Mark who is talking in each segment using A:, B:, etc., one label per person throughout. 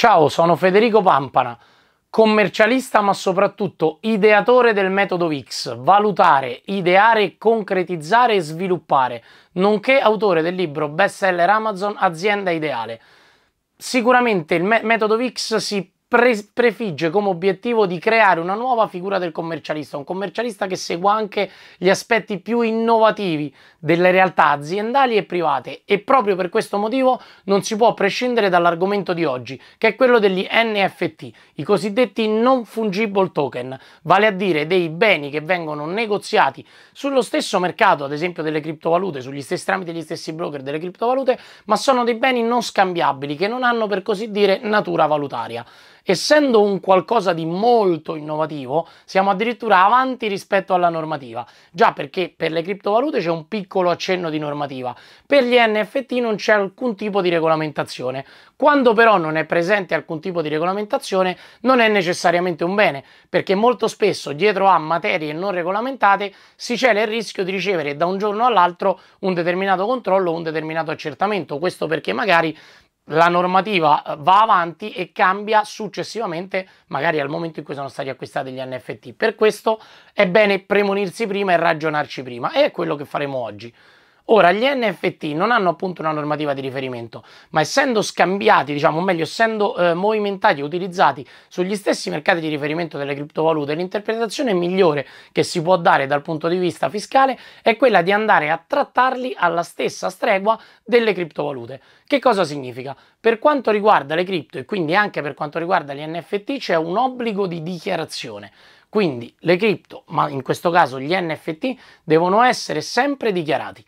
A: Ciao, sono Federico Pampana, commercialista ma soprattutto ideatore del metodo VIX, valutare, ideare, concretizzare e sviluppare, nonché autore del libro bestseller Amazon Azienda Ideale. Sicuramente il me- metodo VIX si pre- prefigge come obiettivo di creare una nuova figura del commercialista, un commercialista che segua anche gli aspetti più innovativi delle realtà aziendali e private e proprio per questo motivo non si può prescindere dall'argomento di oggi, che è quello degli NFT, i cosiddetti non fungible token, vale a dire dei beni che vengono negoziati sullo stesso mercato, ad esempio delle criptovalute, sugli stessi tramite gli stessi broker delle criptovalute, ma sono dei beni non scambiabili che non hanno per così dire natura valutaria. Essendo un qualcosa di molto innovativo, siamo addirittura avanti rispetto alla normativa. Già perché per le criptovalute c'è un piccolo accenno di normativa, per gli NFT non c'è alcun tipo di regolamentazione. Quando però non è presente alcun tipo di regolamentazione, non è necessariamente un bene, perché molto spesso dietro a materie non regolamentate si cela il rischio di ricevere da un giorno all'altro un determinato controllo un determinato accertamento. Questo perché magari la normativa va avanti e cambia successivamente, magari al momento in cui sono stati acquistati gli NFT. Per questo è bene premunirsi prima e ragionarci prima, e è quello che faremo oggi. Ora, gli NFT non hanno appunto una normativa di riferimento, ma essendo scambiati, diciamo, o meglio, essendo eh, movimentati e utilizzati sugli stessi mercati di riferimento delle criptovalute, l'interpretazione migliore che si può dare dal punto di vista fiscale è quella di andare a trattarli alla stessa stregua delle criptovalute. Che cosa significa? Per quanto riguarda le cripto e quindi anche per quanto riguarda gli NFT c'è un obbligo di dichiarazione. Quindi le cripto, ma in questo caso gli NFT, devono essere sempre dichiarati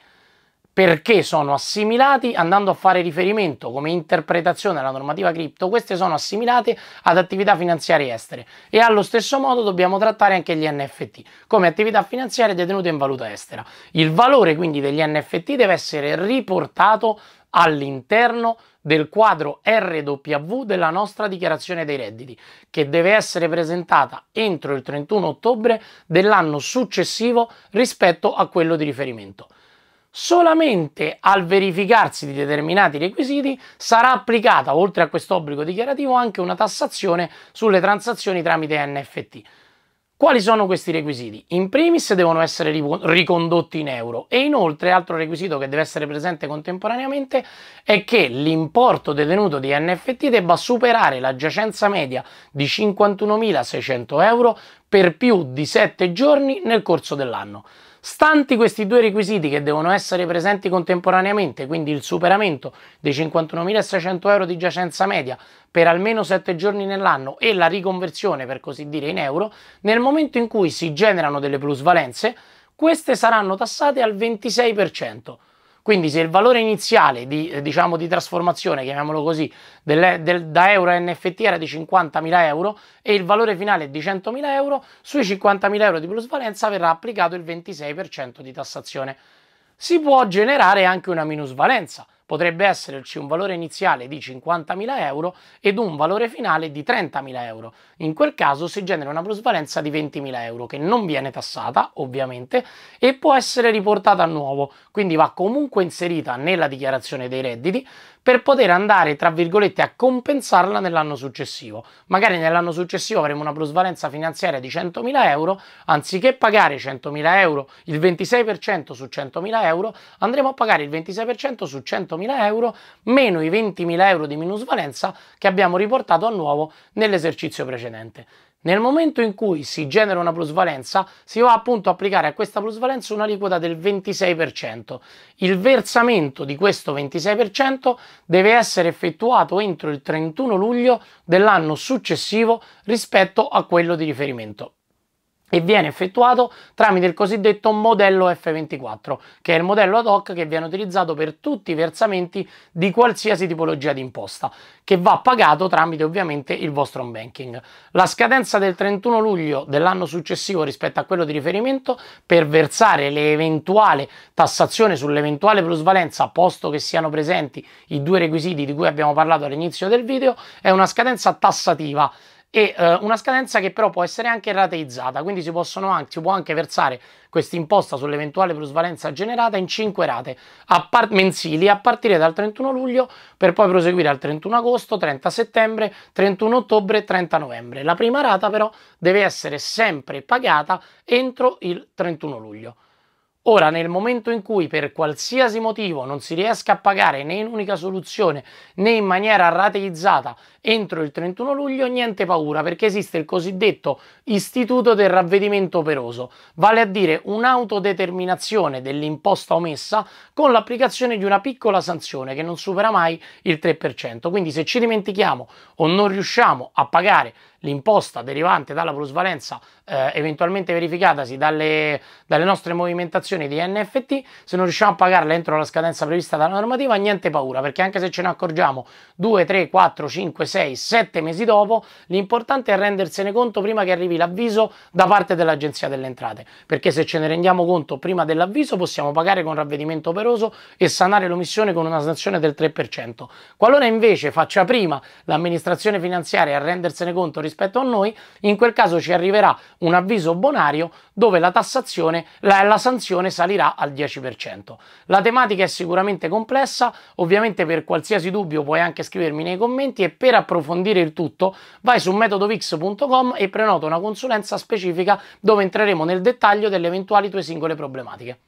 A: perché sono assimilati andando a fare riferimento come interpretazione alla normativa cripto, queste sono assimilate ad attività finanziarie estere e allo stesso modo dobbiamo trattare anche gli NFT come attività finanziarie detenute in valuta estera. Il valore quindi degli NFT deve essere riportato all'interno del quadro RW della nostra dichiarazione dei redditi, che deve essere presentata entro il 31 ottobre dell'anno successivo rispetto a quello di riferimento solamente al verificarsi di determinati requisiti sarà applicata, oltre a questo obbligo dichiarativo, anche una tassazione sulle transazioni tramite NFT. Quali sono questi requisiti? In primis devono essere ricondotti in euro e inoltre altro requisito che deve essere presente contemporaneamente è che l'importo detenuto di NFT debba superare la giacenza media di 51.600 euro per più di 7 giorni nel corso dell'anno. Stanti questi due requisiti che devono essere presenti contemporaneamente, quindi il superamento dei 51.600 euro di giacenza media per almeno 7 giorni nell'anno e la riconversione, per così dire, in euro, nel momento in cui si generano delle plusvalenze, queste saranno tassate al 26%. Quindi se il valore iniziale di, eh, diciamo, di trasformazione, chiamiamolo così, del, del, da euro a NFT era di 50.000 euro e il valore finale è di 100.000 euro, sui 50.000 euro di plusvalenza verrà applicato il 26% di tassazione. Si può generare anche una minusvalenza, potrebbe esserci un valore iniziale di 50.000 euro ed un valore finale di 30.000 euro. In quel caso si genera una plusvalenza di 20.000 euro che non viene tassata, ovviamente, e può essere riportata a nuovo, quindi va comunque inserita nella dichiarazione dei redditi per poter andare, tra virgolette, a compensarla nell'anno successivo. Magari nell'anno successivo avremo una plusvalenza finanziaria di 100.000 euro, anziché pagare 100.000 euro, il 26% su 100.000 euro, andremo a pagare il 26% su 100.000 euro meno i 20.000 euro di minusvalenza che abbiamo riportato a nuovo nell'esercizio precedente. Nel momento in cui si genera una plusvalenza, si va appunto a applicare a questa plusvalenza un'aliquota del 26%. Il versamento di questo 26% deve essere effettuato entro il 31 luglio dell'anno successivo rispetto a quello di riferimento e viene effettuato tramite il cosiddetto modello F24, che è il modello ad hoc che viene utilizzato per tutti i versamenti di qualsiasi tipologia di imposta, che va pagato tramite ovviamente il vostro home banking. La scadenza del 31 luglio dell'anno successivo rispetto a quello di riferimento per versare l'eventuale tassazione sull'eventuale plusvalenza, posto che siano presenti i due requisiti di cui abbiamo parlato all'inizio del video, è una scadenza tassativa e eh, una scadenza che però può essere anche rateizzata, quindi si, anche, si può anche versare questa imposta sull'eventuale plusvalenza generata in 5 rate a mensili a partire dal 31 luglio per poi proseguire al 31 agosto, 30 settembre, 31 ottobre e 30 novembre. La prima rata però deve essere sempre pagata entro il 31 luglio. Ora, nel momento in cui per qualsiasi motivo non si riesca a pagare né in unica soluzione né in maniera rateizzata entro il 31 luglio, niente paura perché esiste il cosiddetto istituto del ravvedimento operoso, vale a dire un'autodeterminazione dell'imposta omessa con l'applicazione di una piccola sanzione che non supera mai il 3%. Quindi se ci dimentichiamo o non riusciamo a pagare l'imposta derivante dalla plusvalenza eh, eventualmente verificatasi dalle, dalle, nostre movimentazioni di NFT, se non riusciamo a pagarla entro la scadenza prevista dalla normativa, niente paura, perché anche se ce ne accorgiamo 2, 3, 4, 5, 6, 7 mesi dopo, l'importante è rendersene conto prima che arrivi l'avviso da parte dell'Agenzia delle Entrate, perché se ce ne rendiamo conto prima dell'avviso possiamo pagare con ravvedimento operoso e sanare l'omissione con una sanzione del 3%. Qualora invece faccia prima l'amministrazione finanziaria a rendersene conto rispetto a noi, in quel caso ci arriverà un avviso bonario dove la tassazione, la, la sanzione salirà al 10%. La tematica è sicuramente complessa, ovviamente per qualsiasi dubbio puoi anche scrivermi nei commenti e per approfondire il tutto vai su metodovix.com e prenota una consulenza specifica dove entreremo nel dettaglio delle eventuali tue singole problematiche.